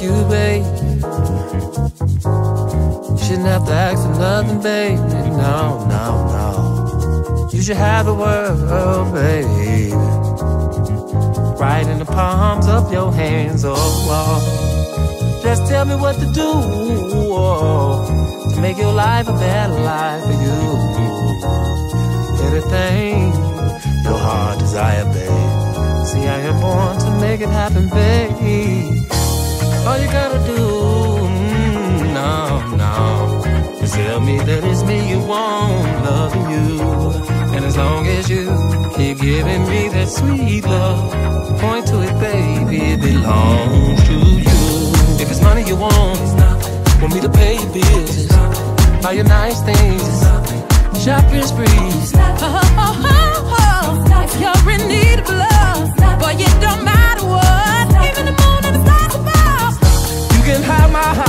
you, babe. You shouldn't have to ask for nothing, baby. No, no, no. You should have the world, baby. Right in the palms of your hands, oh, oh. Just tell me what to do oh, to make your life a better life for you. Anything your heart desire, babe. See, I am born to make it happen, babe. All you gotta do, mm, no, no, is tell me that it's me you want, loving you. And as long as you keep giving me that sweet love, point to it, baby, it belongs to you. If it's money you want, want me to pay your bills, buy you nice things, shopping sprees. Oh, oh, oh, oh. If you're in need of love, boy, it don't matter my house,